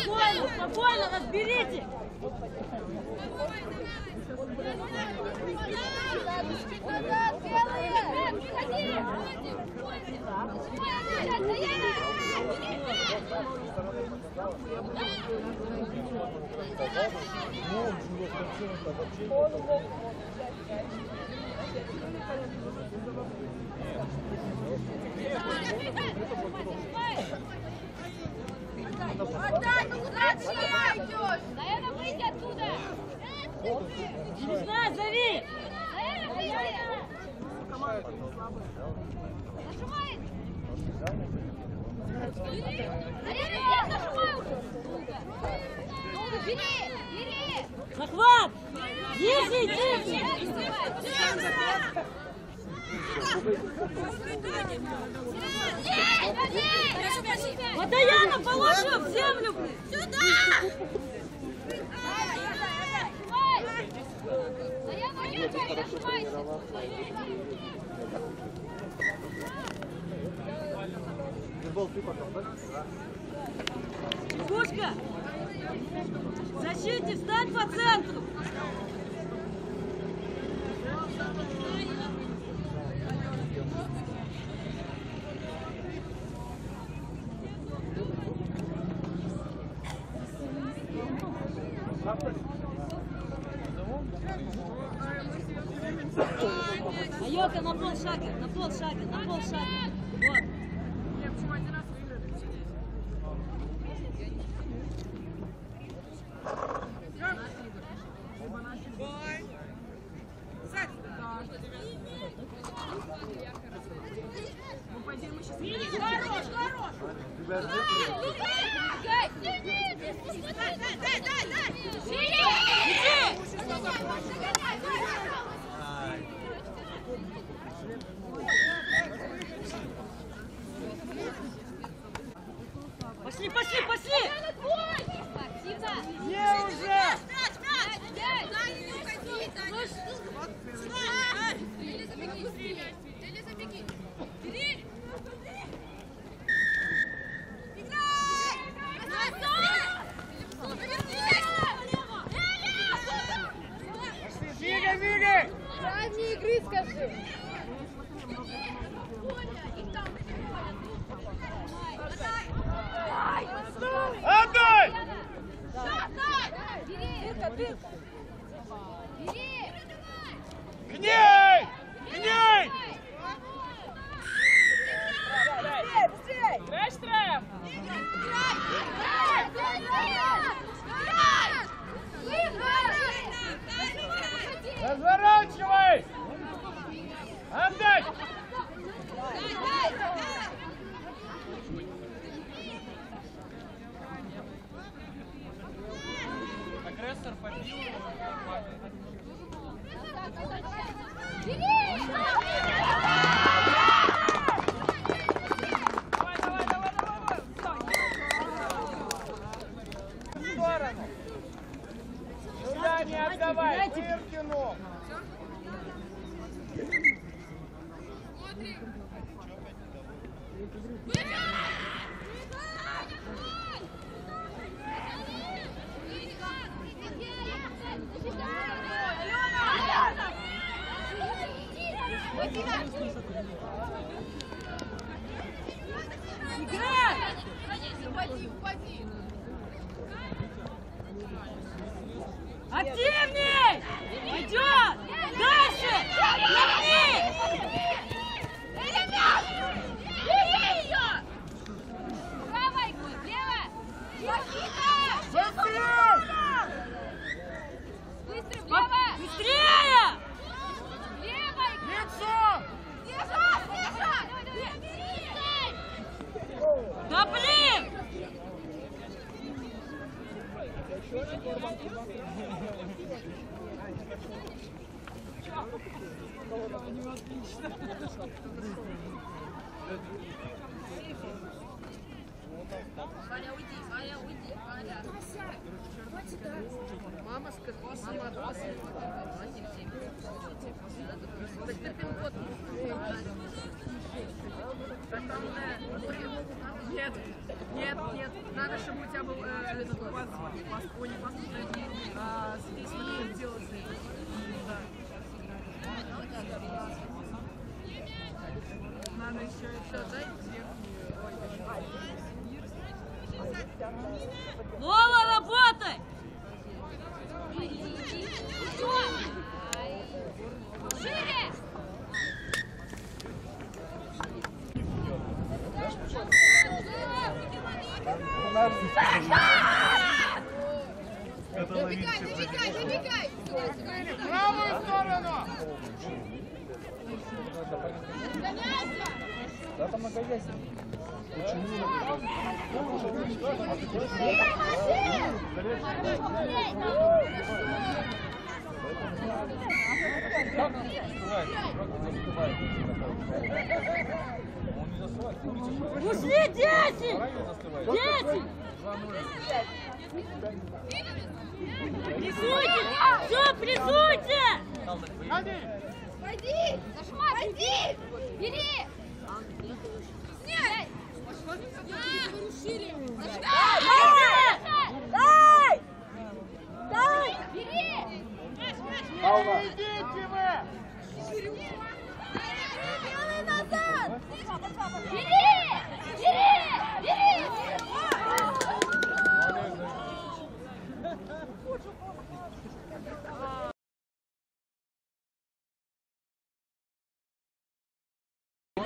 Спокойно, спокойно, разберите. Отдай, ну куда ты идешь? Наверное, выйди оттуда. Не знаю, зови. Наверное, выйди. Нажимай. Наверное, бери, бери. Захват. Тише, тише. Водояна положи в землю, блин. Футбол ты потом, да? Кукушка. Защите, встань по центру. Айока на полшага, на полшага, на полшага. Вот. Хорош, хорош. Тебя ждет? Дай, дай, дай, дай, дай. Пошли, пошли, пошли. Активно. Где уже? Мяч, мяч. Дай, не уходи, Или забеги. Или забеги. Бери. Двигай, двигай! Ранние игры скажи. Отдай! Бери. Бери. К ней! К ней! Разворачивай! Отдай! Агрессор побил. Давай, давай, давай, давай, давай. В сторону. Сюда не отдавай, Иркину. Упади, Ваня, уйди, Ваня, уйди, Ваня. Мама сказала, мама отдала Так ты пин-код Нет, нет, нет. Надо, чтобы у тебя был э, пас, ой, не пас, а, здесь мне делать. Да. Надо еще, еще дай Лола, работай! Шире! Забегай, забегай, забегай! Сюда, сюда, В сюда! правую сторону! Гоняйся! Ушли дети! Дети! Прессуйте! Все, прессуйте! Пойди! Пойди! Бери! Снять! Дай! Дай! Бери! Идите вы! Делай назад! Бери! Бери! Бери!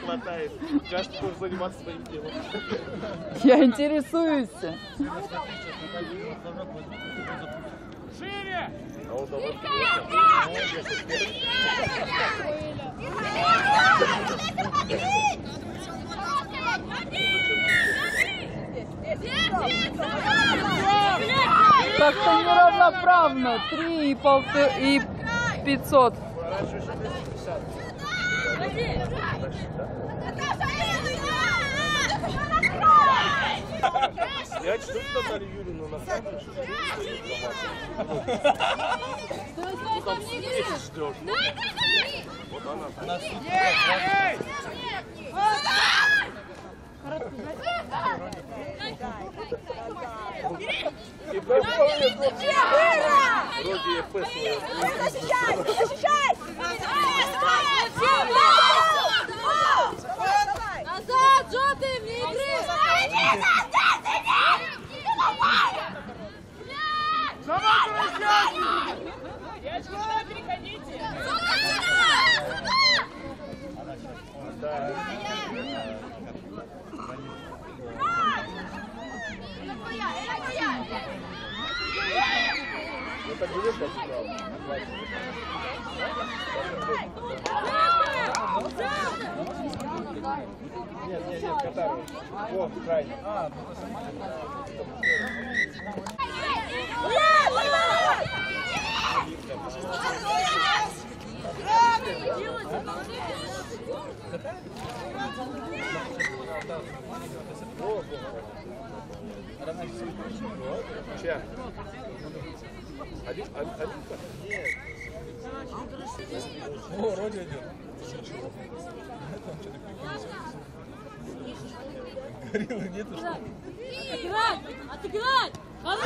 Хватает. Каждый должен заниматься своим делом. Я интересуюсь. Шире! Как-то неравноправно. Три и полты и пятьсот. Что сказали Юрину на самом деле, что Ну там месяц ждешь. Ну, вот она. Ей! И проходит вроде ЕП Давай, возвращайся! Чья? Один, один? Нет. О, вроде один. Гориллы нету, что ли? Отыграть! Отыграть! Хорош!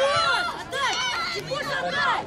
Отдай! Секунду отдай!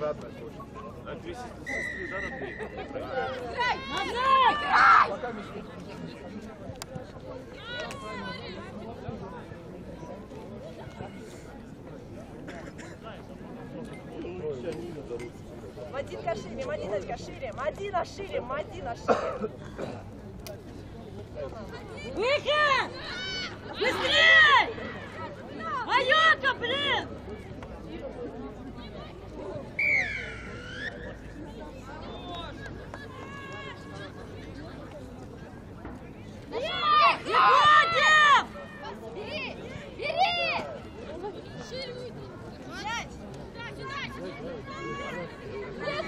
жадность очень. Две сестры, да, на три? Играй! Назад! Играй! Мадинка шире, Мадиночка шире, Мадина шире, Мадина шире. Выход! Быстрей! Yeah.